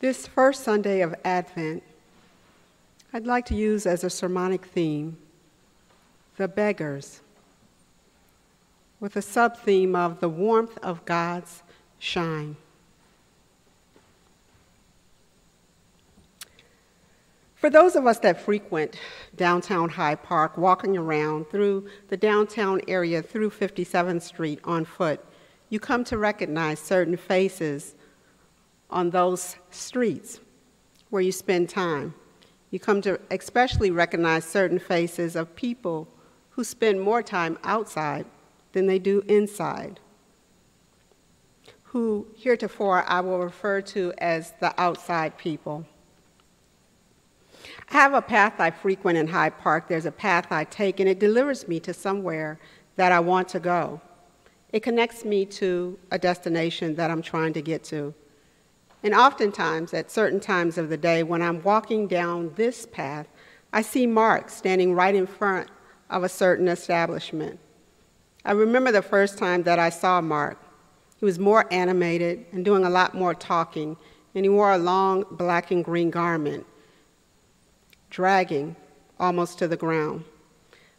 This first Sunday of Advent, I'd like to use as a sermonic theme the beggars, with a sub theme of the warmth of God's shine. For those of us that frequent downtown Hyde Park, walking around through the downtown area through 57th Street on foot, you come to recognize certain faces on those streets where you spend time. You come to especially recognize certain faces of people who spend more time outside than they do inside, who heretofore I will refer to as the outside people. I have a path I frequent in Hyde Park. There's a path I take, and it delivers me to somewhere that I want to go. It connects me to a destination that I'm trying to get to. And oftentimes, at certain times of the day, when I'm walking down this path, I see Mark standing right in front of a certain establishment. I remember the first time that I saw Mark. He was more animated and doing a lot more talking, and he wore a long black and green garment, dragging almost to the ground.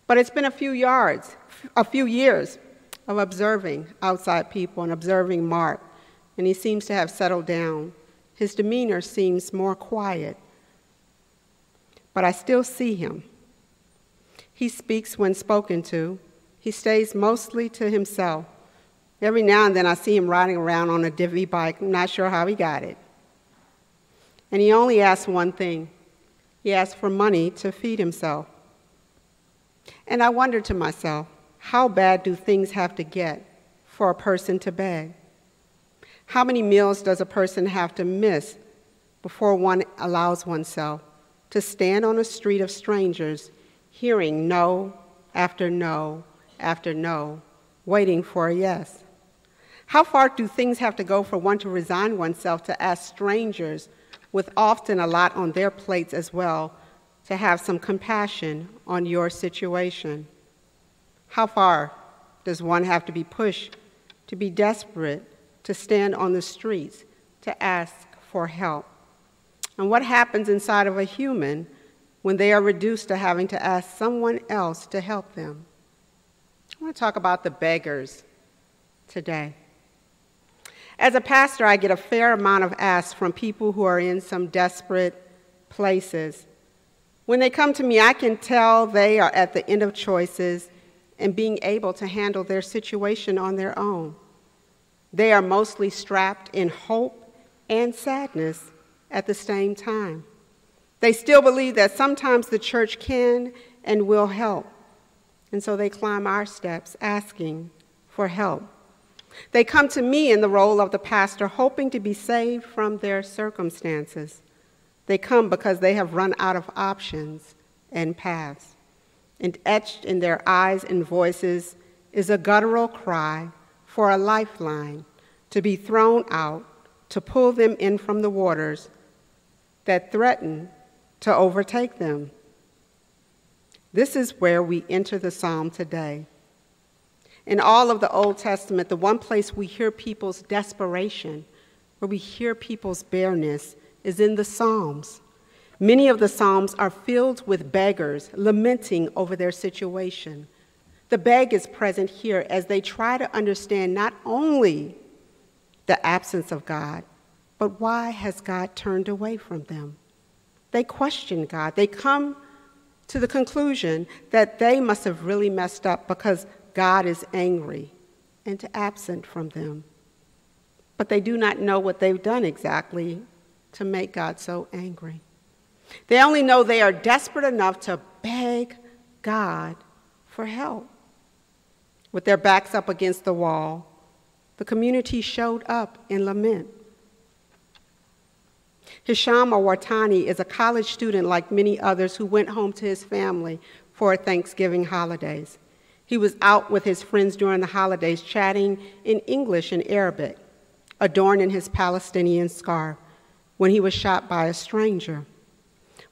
But it's been a few yards, a few years of observing outside people and observing Mark and he seems to have settled down. His demeanor seems more quiet, but I still see him. He speaks when spoken to. He stays mostly to himself. Every now and then I see him riding around on a divvy bike. I'm not sure how he got it. And he only asks one thing he asks for money to feed himself. And I wonder to myself, how bad do things have to get for a person to beg? How many meals does a person have to miss before one allows oneself to stand on a street of strangers, hearing no after no after no, waiting for a yes? How far do things have to go for one to resign oneself to ask strangers, with often a lot on their plates as well, to have some compassion on your situation? How far does one have to be pushed to be desperate to stand on the streets to ask for help. And what happens inside of a human when they are reduced to having to ask someone else to help them? I want to talk about the beggars today. As a pastor, I get a fair amount of asks from people who are in some desperate places. When they come to me, I can tell they are at the end of choices and being able to handle their situation on their own. They are mostly strapped in hope and sadness at the same time. They still believe that sometimes the church can and will help. And so they climb our steps asking for help. They come to me in the role of the pastor, hoping to be saved from their circumstances. They come because they have run out of options and paths. And etched in their eyes and voices is a guttural cry for a lifeline to be thrown out to pull them in from the waters that threaten to overtake them. This is where we enter the psalm today. In all of the Old Testament, the one place we hear people's desperation, where we hear people's bareness, is in the Psalms. Many of the Psalms are filled with beggars lamenting over their situation the beg is present here as they try to understand not only the absence of God, but why has God turned away from them? They question God. They come to the conclusion that they must have really messed up because God is angry and absent from them. But they do not know what they've done exactly to make God so angry. They only know they are desperate enough to beg God for help with their backs up against the wall, the community showed up in lament. Hisham Awartani is a college student like many others who went home to his family for Thanksgiving holidays. He was out with his friends during the holidays, chatting in English and Arabic, adorned in his Palestinian scarf, when he was shot by a stranger.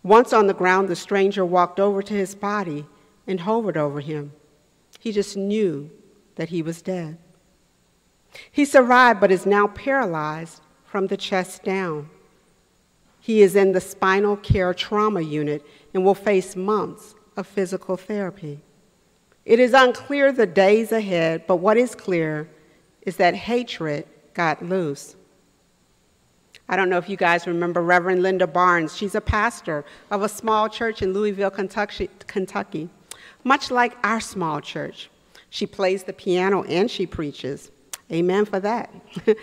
Once on the ground, the stranger walked over to his body and hovered over him. He just knew that he was dead. He survived, but is now paralyzed from the chest down. He is in the spinal care trauma unit and will face months of physical therapy. It is unclear the days ahead, but what is clear is that hatred got loose. I don't know if you guys remember Reverend Linda Barnes. She's a pastor of a small church in Louisville, Kentucky. Much like our small church, she plays the piano and she preaches. Amen for that.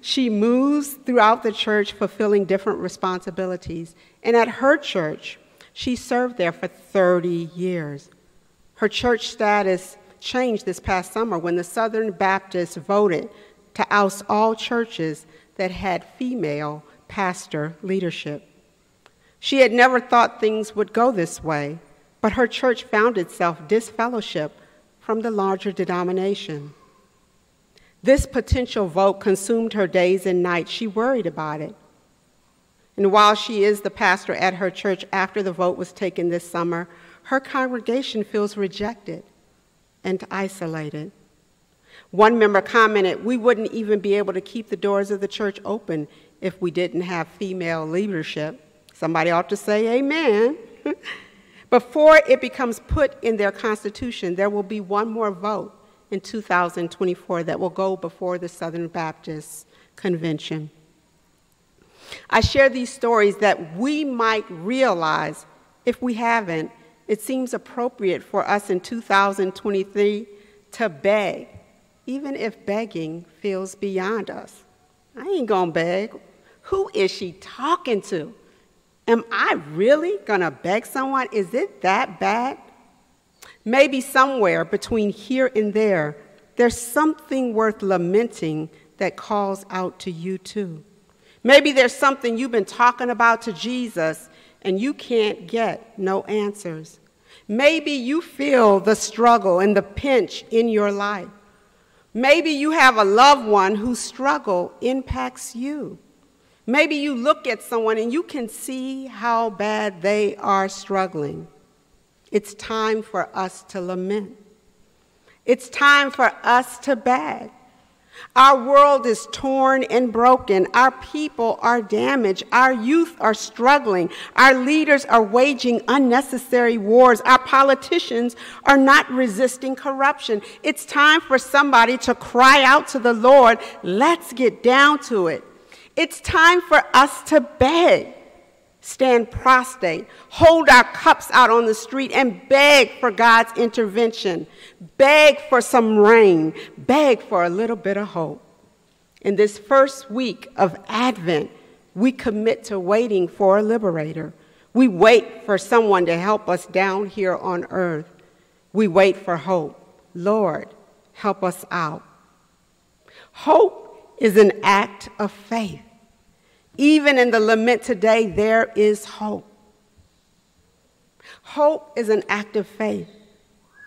She moves throughout the church, fulfilling different responsibilities. And at her church, she served there for 30 years. Her church status changed this past summer when the Southern Baptists voted to oust all churches that had female pastor leadership. She had never thought things would go this way, but her church found itself disfellowship from the larger denomination. This potential vote consumed her days and nights. She worried about it. And while she is the pastor at her church after the vote was taken this summer, her congregation feels rejected and isolated. One member commented, We wouldn't even be able to keep the doors of the church open if we didn't have female leadership. Somebody ought to say amen. Before it becomes put in their constitution, there will be one more vote in 2024 that will go before the Southern Baptist Convention. I share these stories that we might realize, if we haven't, it seems appropriate for us in 2023 to beg, even if begging feels beyond us. I ain't gonna beg. Who is she talking to? Am I really gonna beg someone? Is it that bad? Maybe somewhere between here and there, there's something worth lamenting that calls out to you too. Maybe there's something you've been talking about to Jesus and you can't get no answers. Maybe you feel the struggle and the pinch in your life. Maybe you have a loved one whose struggle impacts you. Maybe you look at someone and you can see how bad they are struggling. It's time for us to lament. It's time for us to beg. Our world is torn and broken. Our people are damaged. Our youth are struggling. Our leaders are waging unnecessary wars. Our politicians are not resisting corruption. It's time for somebody to cry out to the Lord. Let's get down to it. It's time for us to beg stand prostrate, hold our cups out on the street, and beg for God's intervention, beg for some rain, beg for a little bit of hope. In this first week of Advent, we commit to waiting for a liberator. We wait for someone to help us down here on earth. We wait for hope. Lord, help us out. Hope is an act of faith. Even in the lament today, there is hope. Hope is an act of faith.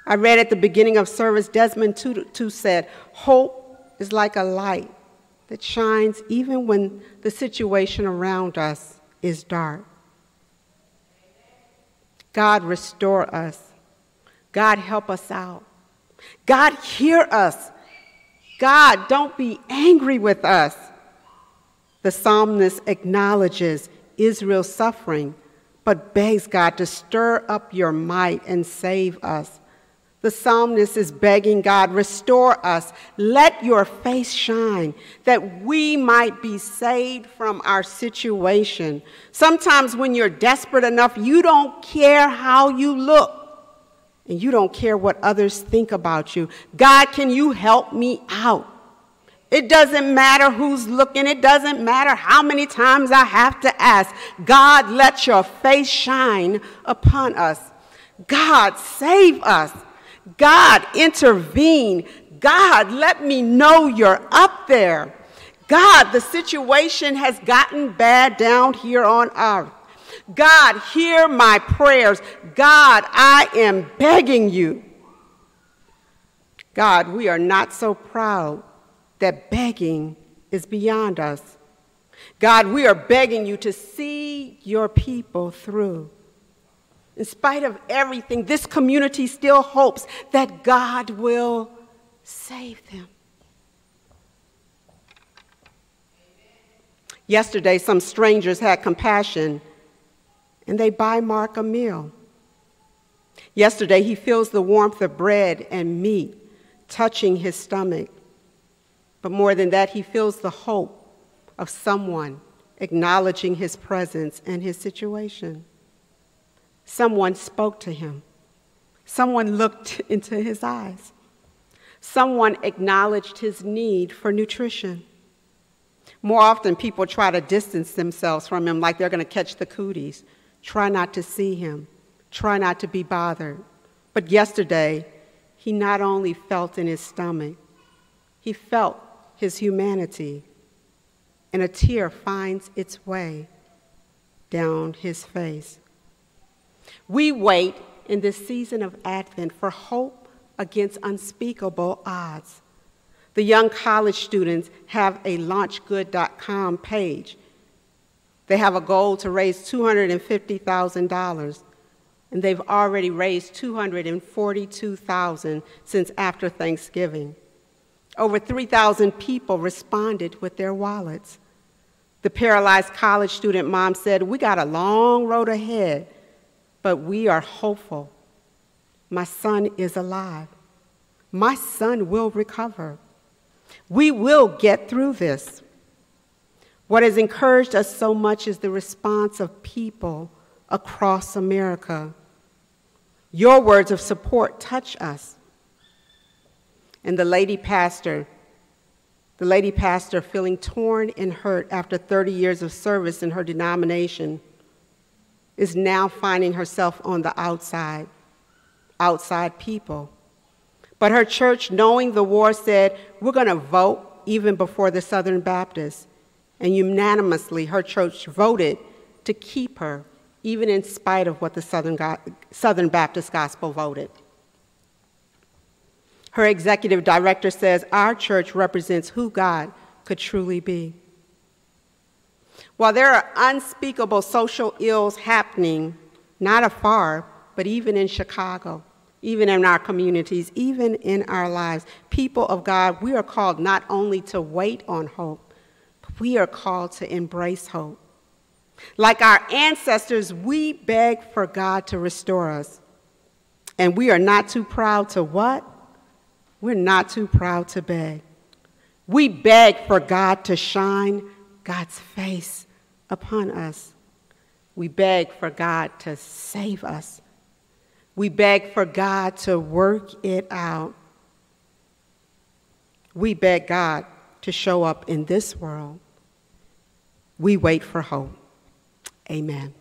I read at the beginning of service, Desmond Tutu said, Hope is like a light that shines even when the situation around us is dark. God, restore us. God, help us out. God, hear us. God, don't be angry with us. The psalmist acknowledges Israel's suffering, but begs God to stir up your might and save us. The psalmist is begging God, restore us, let your face shine, that we might be saved from our situation. Sometimes when you're desperate enough, you don't care how you look, and you don't care what others think about you. God, can you help me out? It doesn't matter who's looking. It doesn't matter how many times I have to ask. God, let your face shine upon us. God, save us. God, intervene. God, let me know you're up there. God, the situation has gotten bad down here on earth. God, hear my prayers. God, I am begging you. God, we are not so proud that begging is beyond us. God, we are begging you to see your people through. In spite of everything, this community still hopes that God will save them. Yesterday, some strangers had compassion and they buy Mark a meal. Yesterday, he feels the warmth of bread and meat touching his stomach. But more than that, he feels the hope of someone acknowledging his presence and his situation. Someone spoke to him. Someone looked into his eyes. Someone acknowledged his need for nutrition. More often, people try to distance themselves from him like they're going to catch the cooties. Try not to see him. Try not to be bothered. But yesterday, he not only felt in his stomach, he felt his humanity, and a tear finds its way down his face. We wait in this season of Advent for hope against unspeakable odds. The young college students have a launchgood.com page. They have a goal to raise $250,000, and they've already raised $242,000 since after Thanksgiving. Over 3,000 people responded with their wallets. The paralyzed college student mom said, We got a long road ahead, but we are hopeful. My son is alive. My son will recover. We will get through this. What has encouraged us so much is the response of people across America. Your words of support touch us. And the lady pastor, the lady pastor feeling torn and hurt after 30 years of service in her denomination, is now finding herself on the outside, outside people. But her church, knowing the war, said, We're going to vote even before the Southern Baptists. And unanimously, her church voted to keep her, even in spite of what the Southern, Southern Baptist Gospel voted. Her executive director says, Our church represents who God could truly be. While there are unspeakable social ills happening, not afar, but even in Chicago, even in our communities, even in our lives. People of God, we are called not only to wait on hope, we are called to embrace hope. Like our ancestors, we beg for God to restore us. And we are not too proud to what? We're not too proud to beg. We beg for God to shine God's face upon us. We beg for God to save us. We beg for God to work it out. We beg God to show up in this world. We wait for hope. Amen.